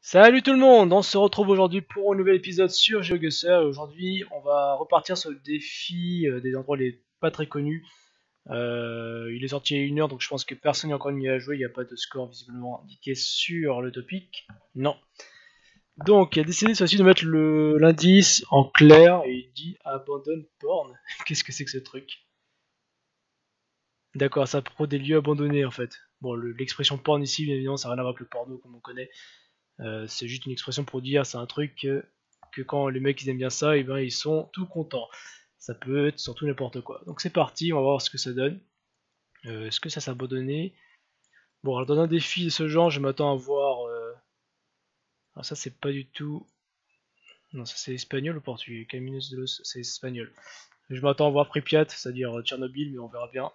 Salut tout le monde, on se retrouve aujourd'hui pour un nouvel épisode sur GeoGuessr aujourd'hui on va repartir sur le défi euh, des endroits les pas très connus. Euh, il est sorti à 1 heure donc je pense que personne n'a encore mis à jouer, il n'y a pas de score visiblement indiqué sur le topic. Non. Donc il a décidé cette de mettre l'indice en clair et il dit abandonne porn. Qu'est-ce que c'est que ce truc? D'accord, ça pro des lieux abandonnés en fait. Bon, l'expression porn ici, bien évidemment, ça n'a rien à voir avec le porno comme on connaît. Euh, c'est juste une expression pour dire, c'est un truc que, quand les mecs ils aiment bien ça, et eh ben ils sont tout contents. Ça peut être surtout n'importe quoi. Donc c'est parti, on va voir ce que ça donne. Euh, est-ce que ça s'abandonner Bon, alors dans un défi de ce genre, je m'attends à voir. Euh... Alors ça c'est pas du tout. Non, ça c'est espagnol ou portugais? Caminos de los, c'est espagnol. Je m'attends à voir Pripyat, c'est-à-dire Tchernobyl, mais on verra bien.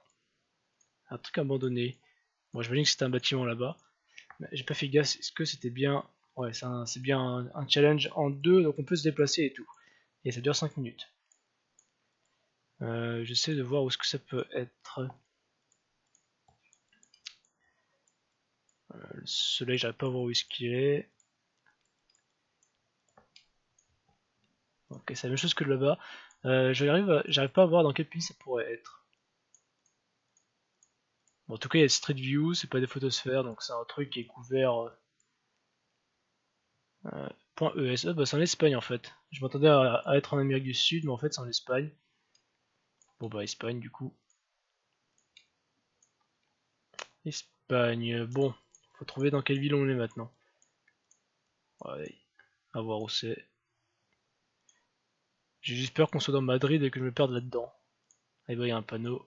Un truc abandonné. Bon, je que c'était un bâtiment là-bas. J'ai pas fait gaffe, est-ce que c'était bien... Ouais, c'est bien un, challenge en deux, donc on peut se déplacer et tout. Et ça dure 5 minutes. Euh, J'essaie de voir où est-ce que ça peut être. Euh, le soleil, j'arrive pas à voir où est-ce qu'il est. Ok, c'est la même chose que là-bas. Euh, j'arrive pas à voir dans quel pays ça pourrait être en tout cas, il y a Street View, c'est pas des photosphères, donc c'est un truc qui est couvert. Euh, .es, bah c'est en Espagne en fait. Je m'attendais à, être en Amérique du Sud, mais en fait c'est en Espagne. Bon bah Espagne du coup. Espagne, bon, faut trouver dans quelle ville on est maintenant. Ouais, à voir où c'est. J'ai juste peur qu'on soit dans Madrid et que je me perde là-dedans. Ah bah il y a un panneau.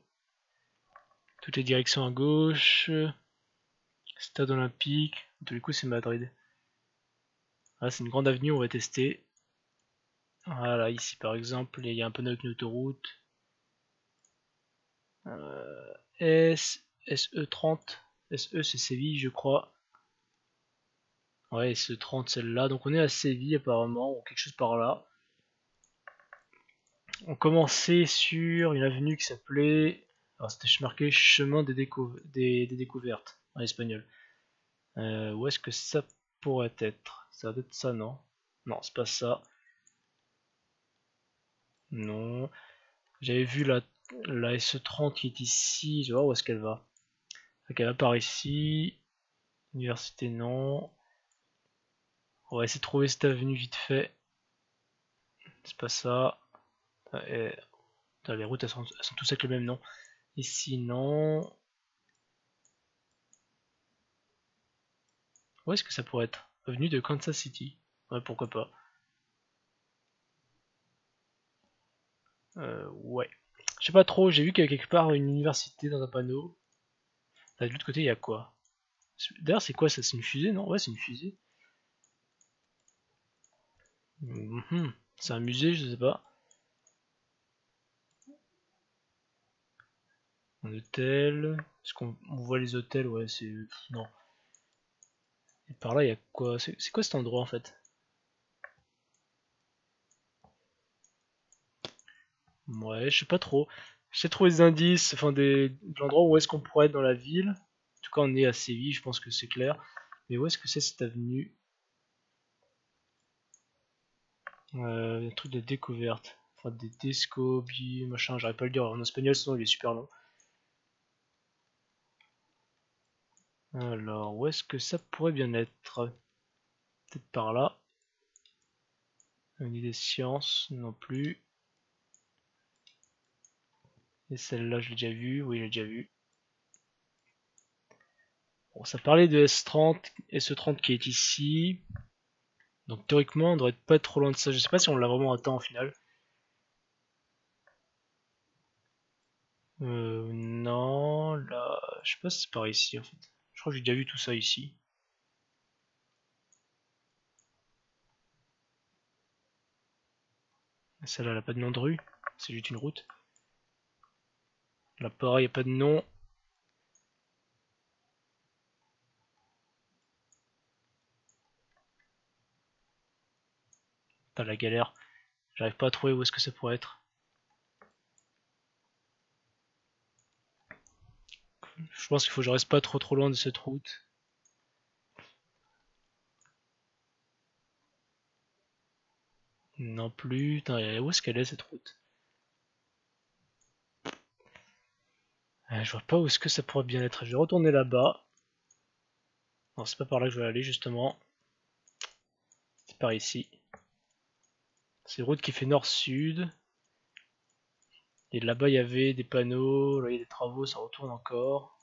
Toutes les directions à gauche. Stade olympique. tous les coups, c'est Madrid. Ah, c'est une grande avenue, on va tester. Voilà, ici par exemple, il y a un panneau avec une autoroute. Euh, S, SE30. SE, c'est Séville, je crois. Ouais, SE30, celle-là. Donc on est à Séville, apparemment, ou quelque chose par là. On commençait sur une avenue qui s'appelait alors c'était marqué chemin des, découvertes en espagnol. Euh, où est-ce que ça pourrait être? Ça doit être ça, non? Non, c'est pas ça. Non. J'avais vu la, la SE30 qui est ici. Je voir où est-ce qu'elle va. elle va par ici. Université, non. On va essayer de trouver cette avenue vite fait. C'est pas ça. Et... les routes elles sont, elles sont tous avec le même nom. Et sinon... Où est-ce que ça pourrait être? Avenue de Kansas City. Ouais, pourquoi pas. Euh, ouais. Je sais pas trop, j'ai vu qu'il y avait quelque part une université dans un panneau. de l'autre côté, il y a quoi? D'ailleurs, c'est quoi ça? C'est une fusée, non? Ouais, c'est une fusée. Mhm. C'est un musée, je sais pas. hôtel. Est-ce qu'on voit les hôtels? Ouais, c'est. Non. Et par là, il y a quoi C'est quoi cet endroit en fait Ouais, je sais pas trop. J'ai trouvé des indices, enfin des, de l'endroit où est-ce qu'on pourrait être dans la ville. En tout cas, on est à Séville, je pense que c'est clair. Mais où est-ce que c'est cette avenue euh, Un truc de découverte. Enfin, des descobi, machin, j'arrive pas à le dire en espagnol, sinon il est super long. Alors, où est-ce que ça pourrait bien être? Peut-être par là. Une idée sciences, non plus. Et celle-là, je l'ai déjà vue. Oui, j'ai déjà vu. Bon, ça parlait de S30, SE30 qui est ici. Donc théoriquement, on devrait pas être trop loin de ça. Je sais pas si on l'a vraiment atteint au final. Euh, non, là, je sais pas si c'est par ici en fait. Je crois que j'ai déjà vu tout ça ici. Celle-là, elle a pas de nom de rue. C'est juste une route. Là, pareil, il n'y a pas de nom. Pas la galère. J'arrive pas à trouver où est-ce que ça pourrait être. Je pense qu'il faut que je reste pas trop trop loin de cette route. Non plus. Où est-ce qu'elle est cette route? Ah, je vois pas où est-ce que ça pourrait bien être. Je vais retourner là-bas. Non, c'est pas par là que je vais aller justement. C'est par ici. C'est une route qui fait nord-sud. Et là-bas il y avait des panneaux, là il y a des travaux, ça retourne encore.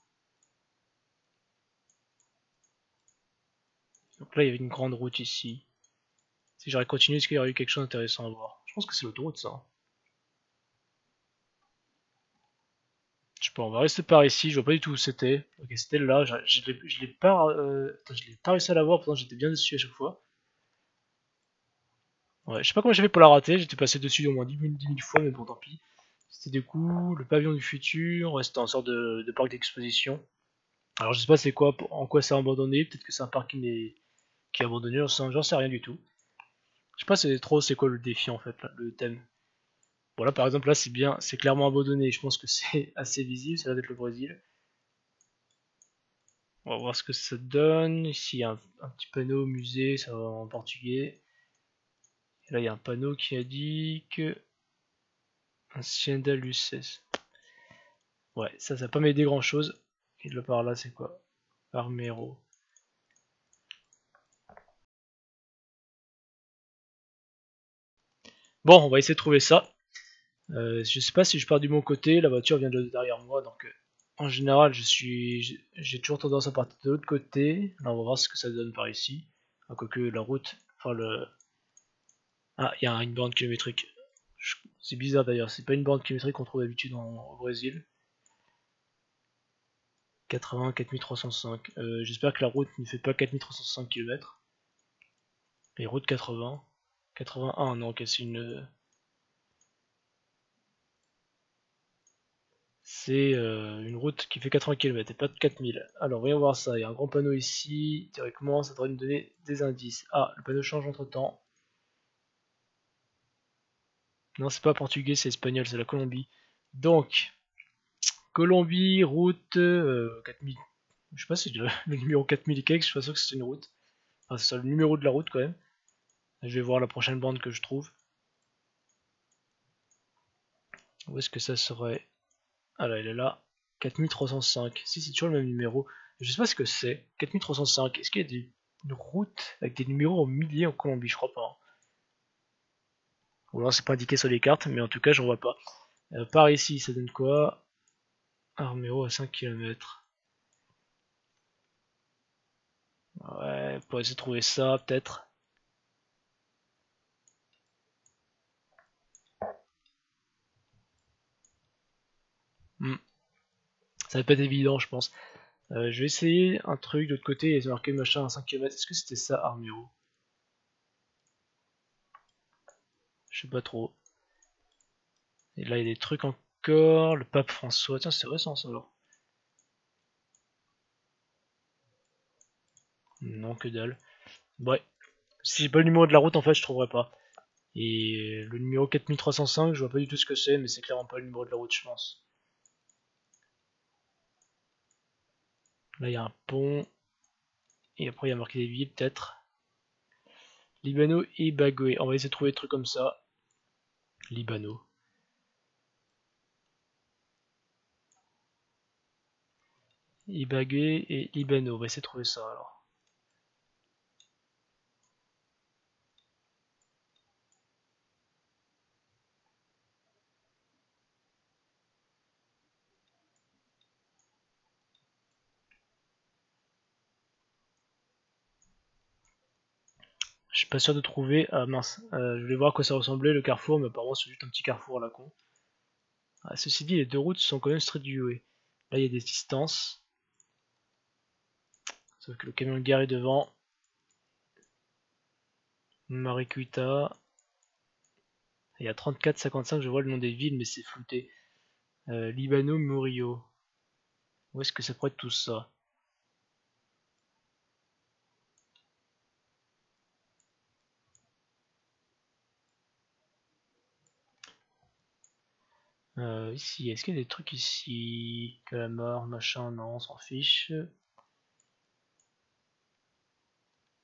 Donc là il y avait une grande route ici. Si j'aurais continué, est-ce qu'il y aurait eu quelque chose d'intéressant à voir? Je pense que c'est l'autoroute ça. Je sais pas, on va rester par ici, je vois pas du tout où c'était. Ok, c'était là, je, l'ai pas, euh, pas réussi à la voir, pourtant j'étais bien dessus à chaque fois. Ouais, je sais pas comment j'avais pour la rater, j'étais passé dessus au moins 10 000, fois, mais bon tant pis. C'était du coup le pavillon du futur, c'était en sorte de, parc d'exposition. Alors je sais pas c'est quoi, en quoi c'est abandonné, peut-être que c'est un parc qui est, qui abandonné, j'en sais rien du tout. Je sais pas c'est trop c'est quoi le défi en fait, le thème. Voilà par exemple là c'est bien, c'est clairement abandonné, je pense que c'est assez visible, ça va être le Brésil. On va voir ce que ça donne. Ici il y a un, petit panneau musée, ça va en portugais. Là il y a un panneau qui a dit que Hacienda Luces. Ouais, ça, ça va pas m'aider grand chose. Et là par là, c'est quoi? Armero. Bon, on va essayer de trouver ça. Euh, je sais pas si je pars du bon côté, la voiture vient de derrière moi, donc euh, en général, je suis, j'ai toujours tendance à partir de l'autre côté. Là, on va voir ce que ça donne par ici. Ah, quoique la route, enfin le, ah, il y a une bande kilométrique. C'est bizarre d'ailleurs, c'est pas une bande kilométrique qu'on trouve d'habitude au Brésil. 80 4305. Euh, J'espère que la route ne fait pas 4305 km. Et route 80. 81, non, ok, c'est une. C'est euh, une route qui fait 80 km et pas de 4000. Alors, voyons voir ça. Il y a un grand panneau ici. Théoriquement, ça devrait nous donner des indices. Ah, le panneau change entre temps. Non, c'est pas portugais, c'est espagnol, c'est la Colombie. Donc, Colombie, route 4000. Euh, je sais pas si c'est le, numéro 4000 et quelques, je suis pas sûr que c'est une route. Enfin, c'est le numéro de la route quand même. Je vais voir la prochaine bande que je trouve. Où est-ce que ça serait? Ah là, elle est là. 4305. Si, c'est toujours le même numéro. Je sais pas ce que c'est. 4305. Est-ce qu'il y a des routes avec des numéros en milliers en Colombie? Je crois pas. Ou alors c'est pas indiqué sur les cartes, mais en tout cas j'en vois pas. Euh, par ici, ça donne quoi? Arméo à 5 km. Ouais, pour essayer de trouver ça, peut-être. Hmm. Ça va pas être évident, je pense. Euh, je vais essayer un truc de l'autre côté et marqué machin à 5 km. Est-ce que c'était ça, Arméo Je sais pas trop. Et là, il y a des trucs encore. Le pape François. Tiens, c'est récent ça alors. Non, que dalle. Ouais. Si j'ai pas le numéro de la route, en fait, je trouverai pas. Et le numéro 4305, je vois pas du tout ce que c'est, mais c'est clairement pas le numéro de la route, je pense. Là, il y a un pont. Et après, il y a marqué des villes, peut-être. Libano et Bagoé. On va essayer de trouver des trucs comme ça. Libano. Ibagué et Libano, on va essayer de trouver ça alors. Je suis pas sûr de trouver. Ah mince, euh, je voulais voir à quoi ça ressemblait le carrefour, mais apparemment c'est juste un petit carrefour à la con. Ah, ceci dit, les deux routes sont quand même straight du Là il y a des distances. Sauf que le camion garé devant. Maricuita. Il y a 34-55, je vois le nom des villes, mais c'est flouté. Euh, Libano, Murillo. Où est-ce que ça pourrait être tout ça? Euh, ici, est-ce qu'il y a des trucs ici Que la mort, machin, non, on s'en fiche.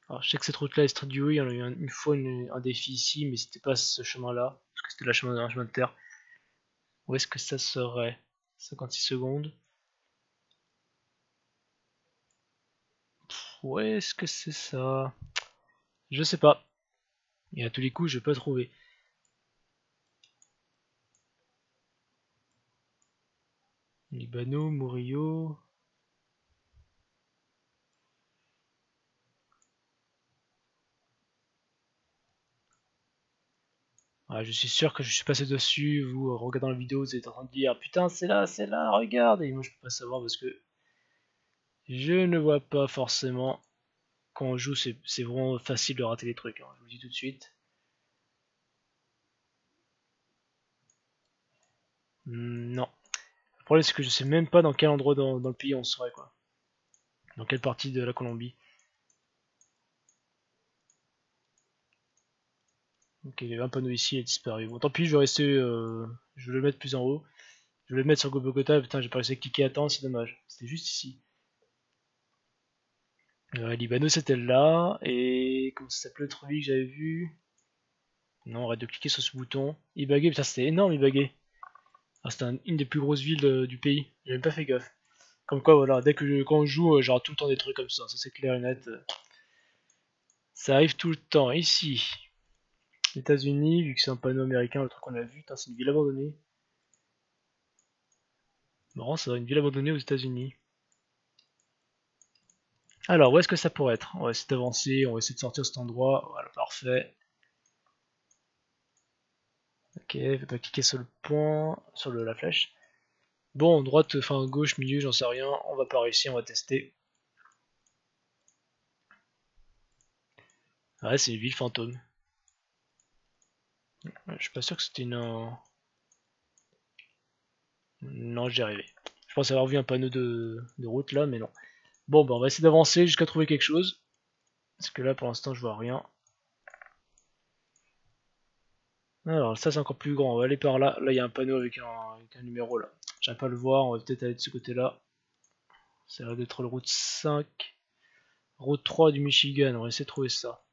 Alors, je sais que cette route-là est y en a eu une fois un défi ici, mais c'était pas ce chemin-là, parce que c'était le chemin, un chemin de terre. Où est-ce que ça serait? 56 secondes. où est-ce que c'est ça? Je sais pas. Et à tous les coups, je vais pas trouver. Libano, Murillo. Je suis sûr que je suis passé dessus, vous regardant la vidéo, vous êtes en train de dire putain c'est là, c'est là, regarde Et moi je peux pas savoir parce que je ne vois pas forcément quand on joue, c'est vraiment facile de rater les trucs, hein, je vous le dis tout de suite. Hmm, non. Le problème c'est que je sais même pas dans quel endroit dans, le pays on serait quoi. Dans quelle partie de la Colombie. Ok, il y avait un panneau ici, il a disparu. Bon, tant pis, je vais rester. Euh, je vais le mettre plus en haut. Je vais le mettre sur Gobogota. Putain, j'ai pas réussi à cliquer à temps, c'est dommage. C'était juste ici. Euh, Libano, c'était là? Et. Comment ça s'appelait l'autre ville que j'avais vu? Non, arrête de cliquer sur ce bouton. Ibagué, putain, c'était énorme, Ibagué. Ah, une des plus grosses villes du pays. J'ai même pas fait gaffe. Comme quoi, voilà, dès que je, quand on joue, euh, j'aurai tout le temps des trucs comme ça. Ça, c'est clair et net. Ça arrive tout le temps. Ici, États-Unis, vu que c'est un panneau américain, le truc qu'on a vu, c'est une ville abandonnée. Marrant, ça une ville abandonnée aux États-Unis. Alors, où est-ce que ça pourrait être? On va essayer d'avancer, on va essayer de sortir cet endroit. Voilà, parfait. Ok, je vais pas cliquer sur le point, sur la flèche. Bon, droite, enfin gauche, milieu, j'en sais rien. On va par ici, on va tester. Ouais, c'est une ville fantôme. Je suis pas sûr que c'était une... Non, j'ai arrivé. Je pense avoir vu un panneau de, route là, mais non. Bon, bah on va essayer d'avancer jusqu'à trouver quelque chose. Parce que là, pour l'instant, je vois rien. Alors, ça, c'est encore plus grand. On va aller par là. Là, il y a un panneau avec un, numéro là. J'arrive pas à le voir. On va peut-être aller de ce côté-là. Ça a l'air d'être le route 5. Route 3 du Michigan. On va essayer de trouver ça.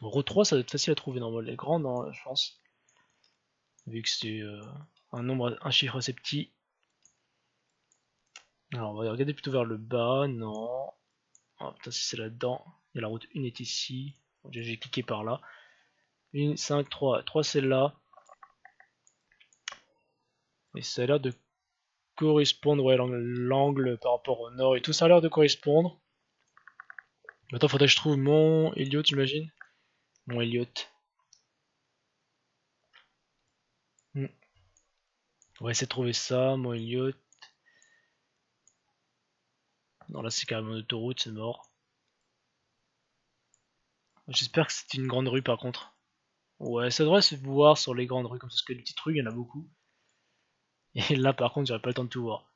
Route 3, ça doit être facile à trouver normalement. Les grandes, hein, je pense. Vu que c'est euh, un nombre, un chiffre assez petit. Alors, on va regarder plutôt vers le bas. Non. Oh putain, si c'est là-dedans. Et la route 1 est ici. J'ai cliqué par là. 1, 5, 3. 3, c'est là. Et ça a l'air de correspondre, ouais, l'angle par rapport au nord et tout, ça a l'air de correspondre. Maintenant, faudrait que je trouve mon Elliot, j'imagine. Mon Elliot. Hmm. On va essayer de trouver ça, mon Elliot. Non, là c'est carrément une autoroute, c'est mort. J'espère que c'est une grande rue par contre. Ouais, ça devrait se voir sur les grandes rues, comme ça, parce que les petites rues, il y en a beaucoup. Et là par contre, j'aurais pas le temps de tout voir.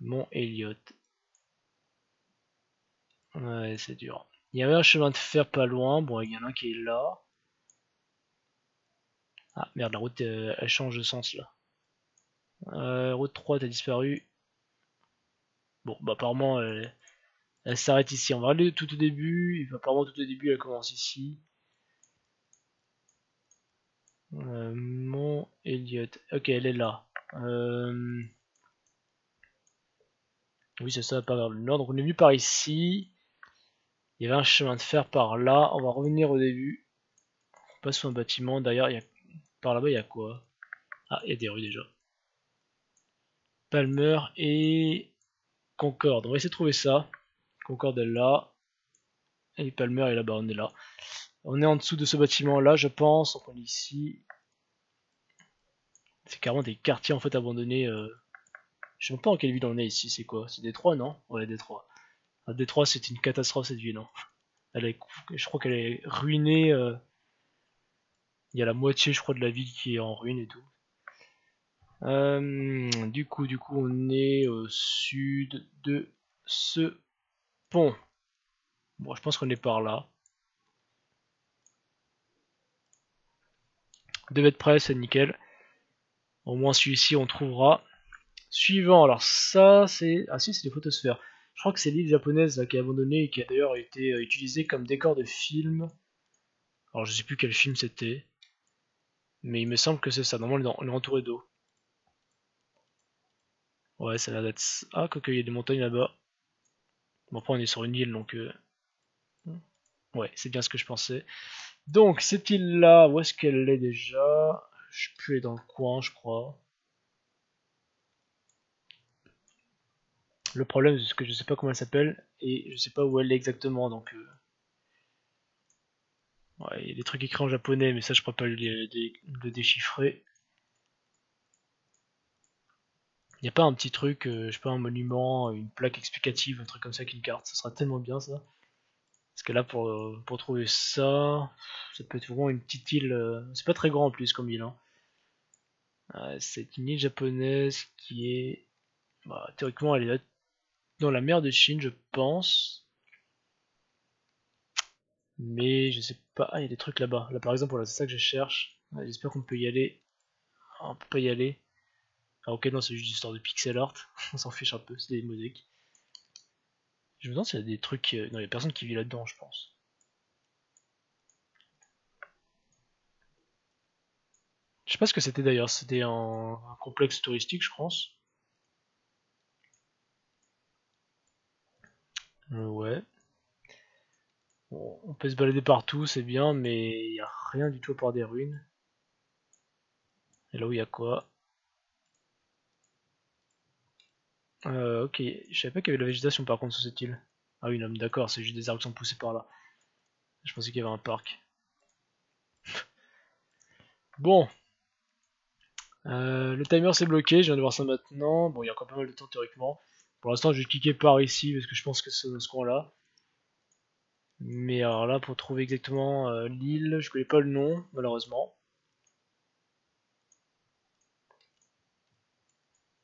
Mon Elliot. Ouais, c'est dur. Il y avait un chemin de fer pas loin. Bon, il y en a un qui est là. Ah merde, la route euh, elle change de sens là. Euh, route 3 t'as disparu. Bon, bah apparemment elle, s'arrête ici. On va aller tout au début. Apparemment tout au début elle commence ici. Euh, mon Elliot. Ok, elle est là. Oui, c'est ça, vers le nord. On est venu par ici. Il y avait un chemin de fer par là. On va revenir au début. On passe sur un bâtiment. D'ailleurs, par là-bas, il y a quoi? Ah, il y a des rues déjà. Palmer et Concorde. On va essayer de trouver ça. Concorde est là. Et Palmer est là-bas, on est là. On est en dessous de ce bâtiment là, je pense. On est ici. C'est carrément des quartiers en fait abandonnés. Euh... Je sais même pas en quelle ville on est ici, c'est quoi? C'est Détroit, non? Ouais, Détroit. À Détroit, c'est une catastrophe cette ville. Hein. Elle est, je crois qu'elle est ruinée. Euh, il y a la moitié, je crois, de la ville qui est en ruine et tout. Euh, du coup, du coup, on est au sud de ce pont. Bon, je pense qu'on est par là. 2 mètres près, c'est nickel. Au moins celui-ci, on trouvera. Suivant, alors ça, c'est... Ah si, c'est des photosphères. Je crois que c'est l'île japonaise qui est abandonnée et qui a d'ailleurs été euh, utilisée comme décor de film. Alors je sais plus quel film c'était. Mais il me semble que c'est ça. Normalement on est entouré d'eau. Ouais, ça a l'air d'être... Ah, quoique il y a des montagnes là-bas. Bon après on est sur une île donc... Euh, ouais, c'est bien ce que je pensais. Donc cette île là, où est-ce qu'elle est déjà? Je sais plus, dans le coin je crois. Le problème, c'est que je sais pas comment elle s'appelle et je sais pas où elle est exactement, donc. Euh, il y a des trucs écrits en japonais, mais ça je pourrais pas le, déchiffrer. Il n'y a pas un petit truc, euh, je sais pas, un monument, une plaque explicative, un truc comme ça avec une carte, ça sera tellement bien ça. Parce que là, pour, euh, pour trouver ça, ça peut être vraiment une petite île, c'est pas très grand en plus comme île. Hein. C'est une île japonaise qui est, bah, théoriquement, elle est dans la mer de Chine, je pense. Mais je sais pas. Ah, il y a des trucs là-bas. Là, par exemple, voilà, c'est ça que je cherche. J'espère qu'on peut y aller. Ah, on peut pas y aller. Ah, ok, non, c'est juste histoire de pixel art. on s'en fiche un peu, c'est des mosaïques. Je me demande s'il y a des trucs. Euh, non, il y a personne qui vit là-dedans, je pense. Je sais pas ce que c'était d'ailleurs. C'était un complexe touristique, je pense. Euh, ouais. on peut se balader partout, c'est bien, mais il n'y a rien du tout à part des ruines. Et là où il y a quoi? Euh, Ok, je savais pas qu'il y avait de la végétation par contre sur cette île. Ah oui, non, d'accord, c'est juste des arbres qui sont poussés par là. Je pensais qu'il y avait un parc. bon. Euh, le timer s'est bloqué, je viens de voir ça maintenant. Bon, il y a encore pas mal de temps théoriquement. Pour l'instant, je vais cliquer par ici parce que je pense que c'est dans ce coin-là. Mais alors là, pour trouver exactement euh, l'île, je connais pas le nom, malheureusement.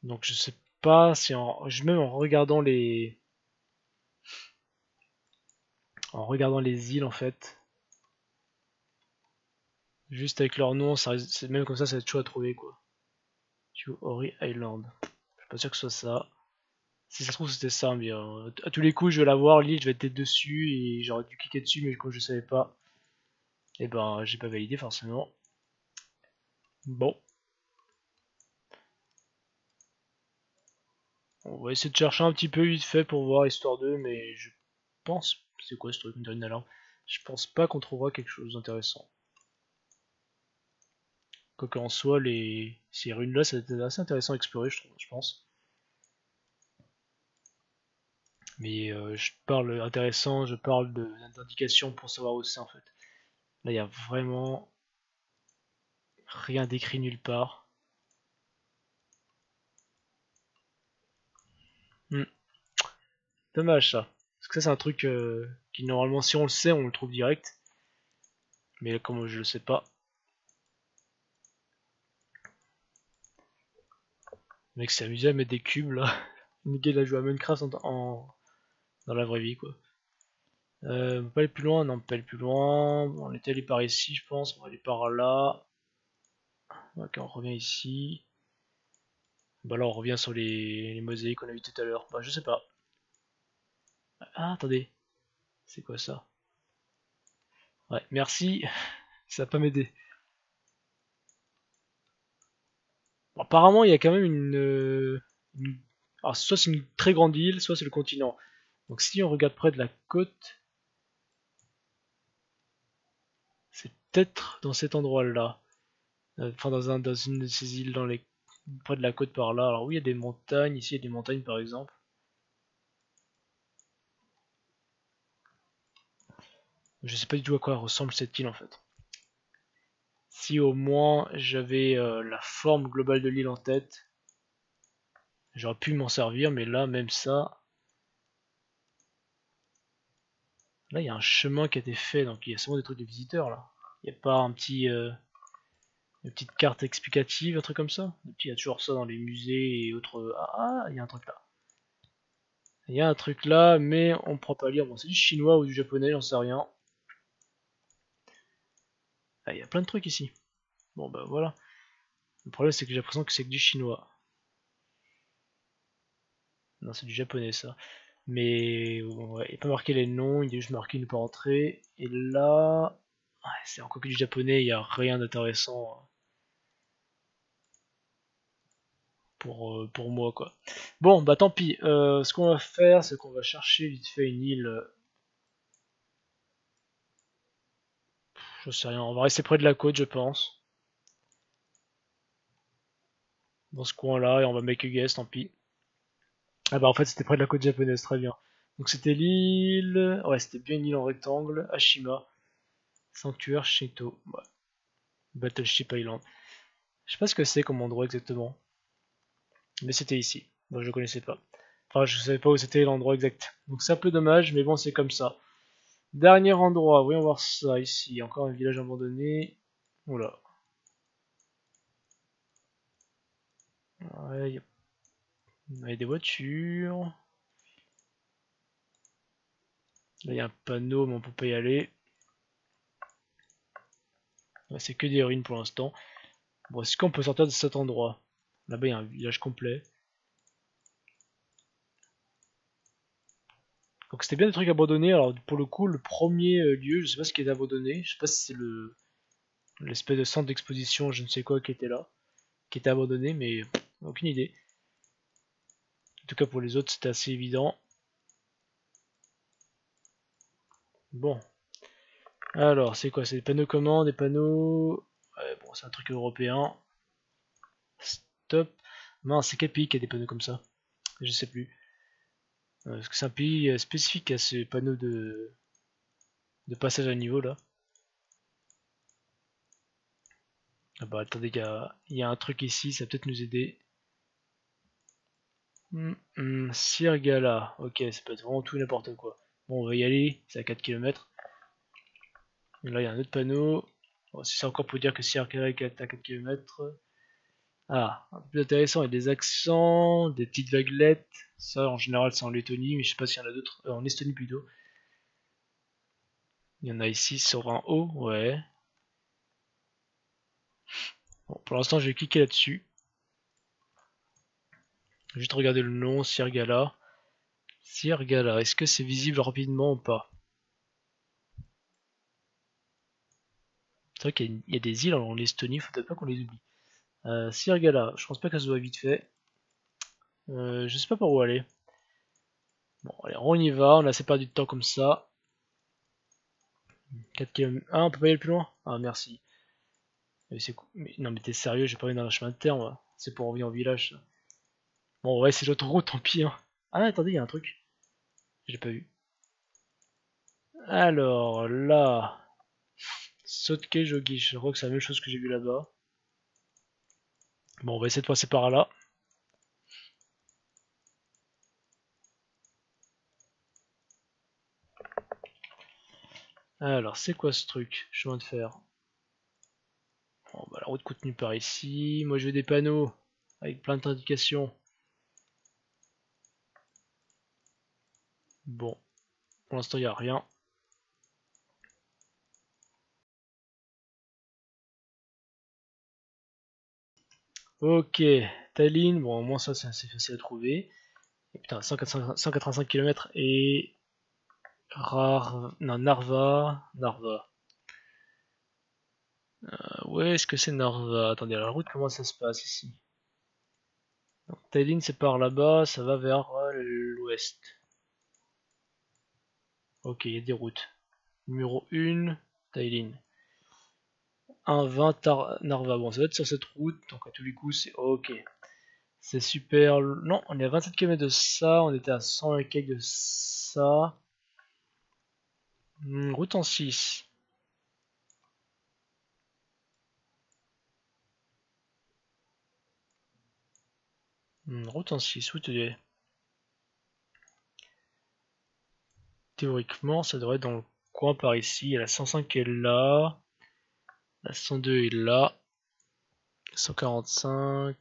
Donc je sais pas si en. Même en regardant les. En regardant les îles en fait. Juste avec leur nom, même comme ça, ça va être chaud à trouver quoi. Ori Island. Je suis pas sûr que ce soit ça. Si ça se trouve c'était ça, bien. Euh, à tous les coups je vais la voir, l'île, je vais être dessus et j'aurais dû cliquer dessus, mais comme je savais pas, et eh ben j'ai pas validé forcément. Bon. On va essayer de chercher un petit peu vite fait pour voir histoire 2, mais je pense. C'est quoi ce truc une Je pense pas qu'on trouvera quelque chose d'intéressant. Quoique en soit, les... ces runes là, c'était assez intéressant à explorer, je, trouve, je pense. Mais euh, je parle intéressant, je parle d'indications pour savoir où c'est en fait. Là, il n'y a vraiment rien d'écrit nulle part. Hmm. Dommage ça. Parce que ça, c'est un truc euh, qui, normalement, si on le sait, on le trouve direct. Mais comme je le sais pas. Le mec s'est amusé à mettre des cubes là. Il a joué à Minecraft en, dans la vraie vie quoi. Euh, on peut aller plus loin, non on peut aller plus loin. On était allé par ici je pense, on va aller par là. Ok on revient ici. Bah là on revient sur les, mosaïques qu'on a vu tout à l'heure. Bah je sais pas. Ah attendez. C'est quoi ça? Ouais merci. ça va pas m'aider. Apparemment il y a quand même une, une... Alors soit c'est une très grande île, soit c'est le continent. Donc si on regarde près de la côte, c'est peut-être dans cet endroit-là. Euh, enfin dans, dans une de ces îles dans les, près de la côte par là. Alors oui, il y a des montagnes, ici il y a des montagnes par exemple. Je sais pas du tout à quoi ressemble cette île en fait. Si au moins j'avais euh, la forme globale de l'île en tête, j'aurais pu m'en servir, mais là même ça, Là, il y a un chemin qui a été fait, donc il y a sûrement des trucs de visiteurs là. Il n'y a pas un petit, euh, une petite carte explicative, un truc comme ça? Il y a toujours ça dans les musées et autres. Ah, ah, il y a un truc là. Il y a un truc là, mais on ne pourra pas lire. Bon, c'est du chinois ou du japonais, j'en sais rien. Ah, il y a plein de trucs ici. Bon, bah voilà. Le problème, c'est que j'ai l'impression que c'est que du chinois. Non, c'est du japonais ça. Mais ouais, il n'est pas marqué les noms, il est juste marqué ne pas entrer. Et là, c'est encore que du japonais, il n'y a rien d'intéressant hein. pour, euh, pour moi quoi. Bon bah tant pis, euh, ce qu'on va faire c'est qu'on va chercher vite fait une île. Je sais rien, on va rester près de la côte je pense. Dans ce coin là et on va make a guess, tant pis. Ah bah en fait c'était près de la côte japonaise, très bien. Donc c'était l'île... Ouais c'était bien une île en rectangle, Ashima. Sanctuaire Shinto. Ouais. Battleship Island. Je sais pas ce que c'est comme endroit exactement. Mais c'était ici. Bon je connaissais pas. Enfin je savais pas où c'était l'endroit exact. Donc c'est un peu dommage mais bon c'est comme ça. Dernier endroit, voyons voir ça ici. Encore un village abandonné. Oula. Ouais, y a des voitures. Là, il y a un panneau, mais on peut pas y aller. C'est que des ruines pour l'instant. Bon, est-ce qu'on peut sortir de cet endroit? Là-bas, il y a un village complet. Donc c'était bien des trucs abandonnés. Alors pour le coup, le premier euh, lieu, je sais pas ce qui est abandonné. Je sais pas si c'est le l'espèce de centre d'exposition, je ne sais quoi, qui était là, qui était abandonné, mais aucune idée tout cas pour les autres c'était assez évident. Bon. Alors c'est quoi? C'est des panneaux commandes, des panneaux... Ouais, bon c'est un truc européen. Stop. Non c'est pays qui a des panneaux comme ça? Je sais plus. Euh, est-ce que c'est un pays euh, spécifique à ces panneaux de, passage à niveau là Ah bah attendez, il y a un truc ici, ça peut-être nous aider. Hmm, Sirgala, ok, ça peut être vraiment tout n'importe quoi. Bon, on va y aller, c'est à 4 km. Là, il y a un autre panneau. c'est encore pour dire que Sirgala est à 4 km. Ah, plus intéressant, il y a des accents, des petites vaguelettes. Ça, en général, c'est en Lettonie, mais je sais pas s'il y en a d'autres. Euh, en Estonie plutôt. Il y en a ici sur un haut, ouais. Bon, pour l'instant, je vais cliquer là-dessus. Juste regarder le nom, Sirgala. Sirgala, est-ce que c'est visible rapidement ou pas? C'est vrai qu'il y, a des îles en Estonie, faut peut-être pas qu'on les oublie. Euh, Sirgala, je pense pas qu'elle se voit vite fait. Euh, je sais pas par où aller. Bon, allez, on y va, on a assez perdu de temps comme ça. 4 km. Ah, on peut pas y aller plus loin? Ah, merci. Mais non, mais t'es sérieux, j'ai pas envie dans un chemin de terre, C'est pour revenir au village. Bon, ouais, c'est l'autoroute, tant pis. Hein. Ah, attendez, il y a un truc. J'ai pas vu. Alors, là. Sotke Jogi, je crois que c'est la même chose que j'ai vu là-bas. Bon, on va essayer de passer par là. Alors, c'est quoi ce truc? Chemin de fer. Bon, bah, la route contenue par ici. Moi, je veux des panneaux avec plein d'indications. Bon, pour l'instant il n'y a rien. Ok, Tallinn, bon au moins ça c'est facile à trouver. Et putain, 185, km et non Narva, Narva. Euh, ouais, est-ce que c'est Narva? Attendez, la route comment ça se passe ici? Donc, Tallinn c'est par là-bas, ça va vers euh, l'ouest. Ok, il y a des routes. Numéro 1, Tailin. 1,20 Narva. Bon, ça va être sur cette route, donc à tous les coups, c'est ok. C'est super. Non, on est à 27 km de ça, on était à 100 et quelques de ça. Hmm, route en 6. Hmm, route en 6, où théoriquement, ça devrait être dans le coin par ici. La 105 est là. La 102 est là. 145.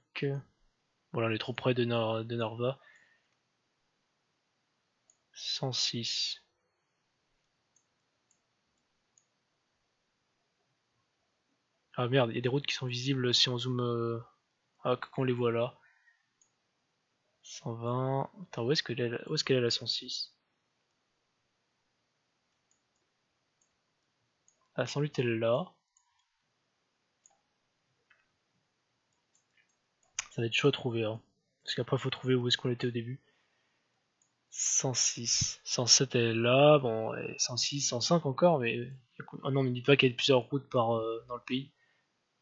Voilà, on est trop près de, de Narva. 106. Ah merde, il y a des routes qui sont visibles si on zoome. Euh, ah, qu'on les voit là. 120. Attends, où est-ce qu'elle est, où est, est la 106 Ah, 108 elle est là. Ça va être chaud à trouver. Hein. Parce qu'après, faut trouver où est-ce qu'on était au début. 106. 107 elle est là. Bon, 106, 105 encore. Mais. Ah non, mais dites pas qu'il y a plusieurs routes par, euh, dans le pays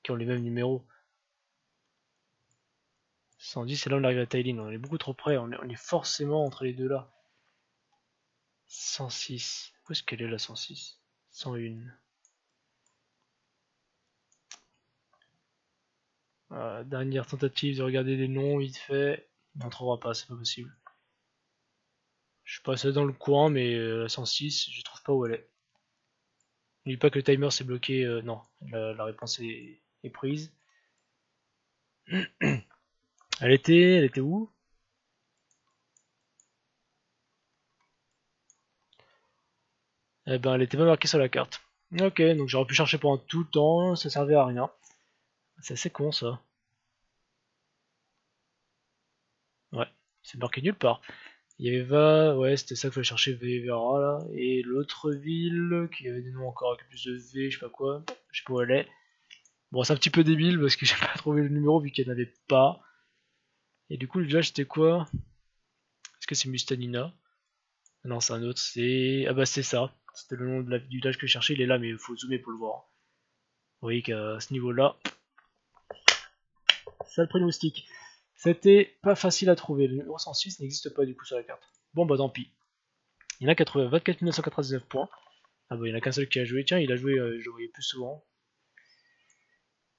qui ont les mêmes numéros. 110, c'est là on arrive à Tailing. On est beaucoup trop près. On est, forcément entre les deux là. 106. Où est-ce qu'elle est la 106 101. Dernière tentative de regarder les noms vite fait. On n'en trouvera pas, c'est pas possible. Je suis passé dans le coin, mais euh, la 106, je trouve pas où elle est. N'oublie pas que le timer s'est bloqué. Euh, non, la, réponse est, est prise. Elle était, elle était où? Eh ben, elle était pas marquée sur la carte. Ok, donc j'aurais pu chercher pendant tout le temps, ça servait à rien. C'est assez con ça. Ouais, c'est marqué nulle part. Il y avait Va, ouais, c'était ça qu'il fallait chercher V là. Et l'autre ville, qui avait des noms encore avec plus de V, je sais pas quoi. Je sais pas où elle est. Bon, c'est un petit peu débile parce que j'ai pas trouvé le numéro vu qu'elle n'avait pas. Et du coup, le village c'était quoi? Est-ce que c'est Mustanina? Non, c'est un autre. C'est. Ah bah, c'est ça. C'était le nom du village que je cherchais. Il est là, mais il faut zoomer pour le voir. Vous voyez qu'à ce niveau-là, ça le pronostic. C'était pas facile à trouver. Le numéro 106 n'existe pas du coup sur la carte. Bon bah tant pis. Il y en a 80, 24 999 points. Ah bah il y en a qu'un seul qui a joué. Tiens, il a joué, euh, je le voyais plus souvent.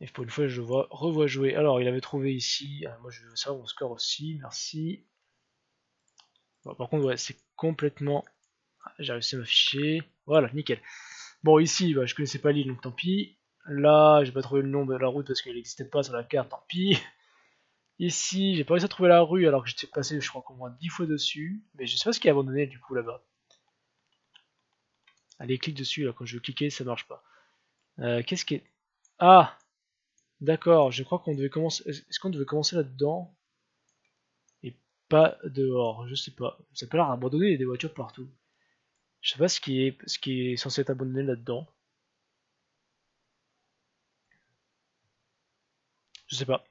Et pour une fois, je vois, revois jouer. Alors, il avait trouvé ici. Ah, moi, je veux savoir mon score aussi. Merci. par contre, ouais, c'est complètement. Ah, j'ai réussi à m'afficher. Voilà, nickel. Bon, ici, bah, je connaissais pas l'île, donc tant pis. Là, j'ai pas trouvé le nom de la route parce qu'elle n'existait pas sur la carte, tant pis. Ici, j'ai pas réussi à trouver la rue alors que j'étais passé, je crois, au moins 10 fois dessus. Mais je sais pas ce qui est abandonné du coup là-bas. Allez, clique dessus, là, quand je veux cliquer, ça marche pas. Euh, Qu'est-ce qui est... Ah D'accord, je crois qu'on devait commencer... Est-ce qu'on devait commencer là-dedans? Et pas dehors, je sais pas. Ça peut l'air abandonné, il y a des voitures partout. Je sais pas ce qui est, ce qui est censé être abandonné là-dedans. Je sais pas.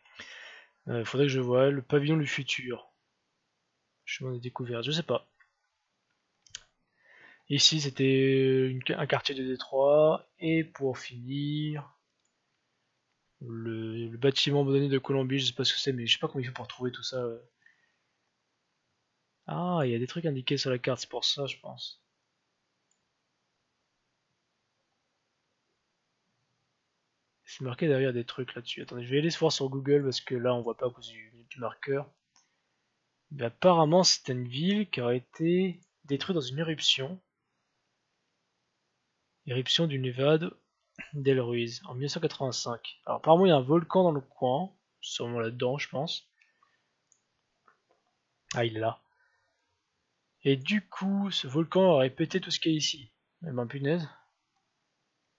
Euh, faudrait que je voie le pavillon du futur. Chemin de découverte, je sais pas. Ici c'était un quartier de Détroit. Et pour finir, le, bâtiment abandonné de Colombie, je sais pas ce que c'est, mais je sais pas comment il fait pour trouver tout ça. Ah, il y a des trucs indiqués sur la carte, c'est pour ça je pense. C'est marqué derrière des trucs là-dessus. Attendez, je vais aller voir sur Google parce que là on voit pas à cause du, marqueur. Mais apparemment c'était une ville qui aurait été détruite dans une éruption. Éruption du Nevada d'El Ruiz en 1985. Alors apparemment il y a un volcan dans le coin, sûrement là-dedans je pense. Ah il est là. Et du coup ce volcan aurait pété tout ce qui est ici. Mais ben punaise.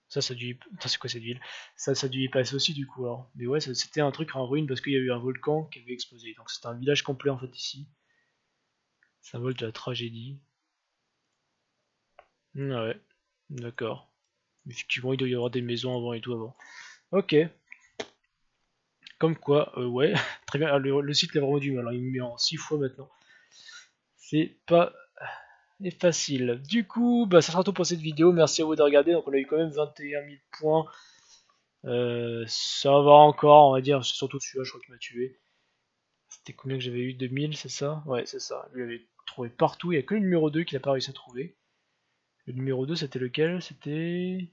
Ça, ça a dû. c'est quoi cette ville? Ça, ça a dû y passer aussi du coup. Alors. Mais ouais, c'était un truc en ruine parce qu'il y a eu un volcan qui avait explosé. Donc c'était un village complet en fait ici. Symbole de la tragédie. Hmm, ouais, d'accord. Effectivement, il doit y avoir des maisons avant et tout avant. Ok. Comme quoi, euh, ouais, très bien. Le, site l'a vraiment dû. Alors il me met en 6 fois maintenant. C'est pas et facile. Du coup, bah, ça sera tout pour cette vidéo. Merci à vous de regarder. Donc on a eu quand même 21 000 points. Euh, ça va encore, on va dire. C'est surtout celui-là, je crois qu'il m'a tué. C'était combien que j'avais eu? 2000, c'est ça? Ouais, c'est ça. Lui avait trouvé partout. Il n'y a que le numéro 2 qu'il n'a pas réussi à trouver. Le numéro 2, c'était lequel? C'était...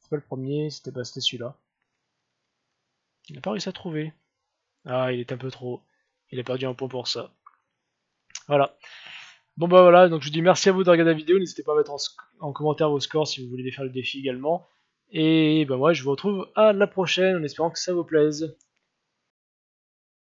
C'est pas le premier, c'était pas celui-là. Il n'a pas réussi à trouver. Ah, il est un peu trop. Il a perdu un point pour ça. Voilà. Bon bah voilà, donc je vous dis merci à vous de regarder la vidéo, n'hésitez pas à mettre en, commentaire vos scores si vous voulez faire le défi également. Et bah moi je vous retrouve à la prochaine en espérant que ça vous plaise.